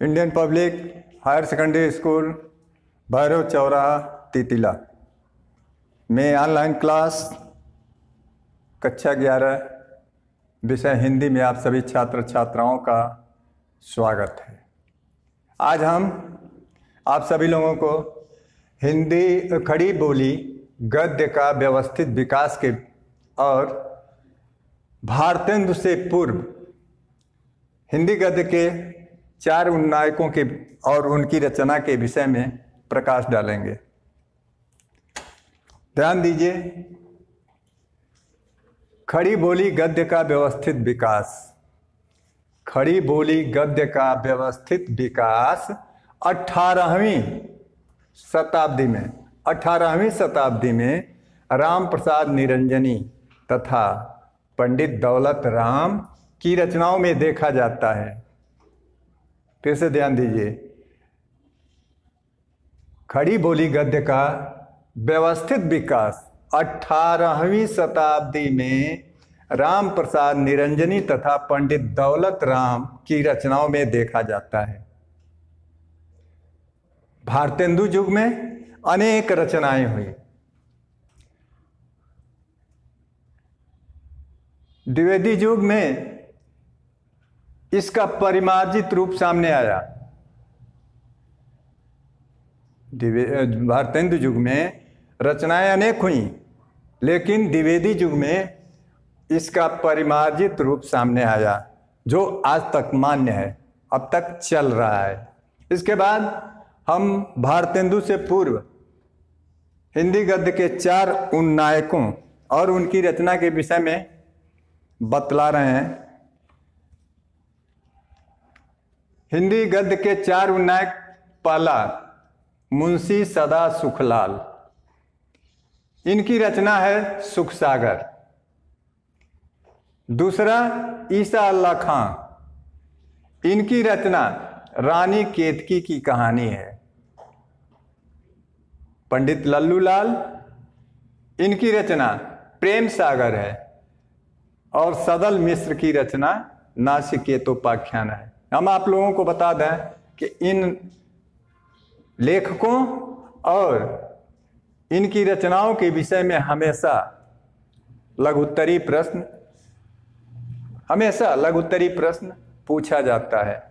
Indian public higher secondary school Bhairav Chauraha Titila में online class कक्षा ग्यारह, विषय हिंदी में आप सभी छात्र छात्राओं का स्वागत है। आज हम आप सभी लोगों को हिंदी खड़ी बोली, गद्य का व्यवस्थित विकास के और भारतेंदु से पूर्व हिंदी गद्य के चार उन्नायकों के और उनकी रचना के विषय में प्रकाश डालेंगे। ध्यान दीजिए, खड़ी बोली गद्य का व्यवस्थित विकास। खड़ी बोली गद्य का व्यवस्थित विकास अठारहवीं शताब्दी में, अठारहवीं शताब्दी में राम प्रसाद निरंजनी तथा पंडित दौलत राम की रचनाओं में देखा जाता है। फिर से ध्यान दीजिए। खड़ी बोली गद्य का व्यवस्थित विकास। अठारहवीं शताब्दी में राम प्रसाद निरंजनी तथा पंडित दौलत राम की रचनाओं में देखा जाता है। भारतेंदु युग में अनेक रचनाएँ हुई। द्विवेदी युग में इसका परिमार्जित रूप सामने आया। भारतेंदु युग में रचनाएँ अनेक हुई, लेकिन द्विवेदी युग में इसका परिमार्जित रूप सामने आया, जो आज तक मान्य है, अब तक चल रहा है। इसके बाद हम भारतेंदु से पूर्व हिंदी गद्य के चार उन नायकों और उनकी रचना के विषय में बतला रहे हैं। हिंदी गद्य के चार उन्नायक पहला मुंशी सदा सुखलाल। इनकी रचना है सुख सागर दूसरा ईसा अल्लाह खां। इनकी रचना रानी केतकी की कहानी है। पंडित लल्लू लाल इनकी रचना प्रेम सागर है। और सदल मिश्र की रचना नासिकेतोपाख्यान है। हम आप लोगों को बता दें कि इन लेखकों और इनकी रचनाओं के विषय में हमेशा लघुत्तरी प्रश्न, हमेशा लघुत्तरी प्रश्न पूछा जाता है।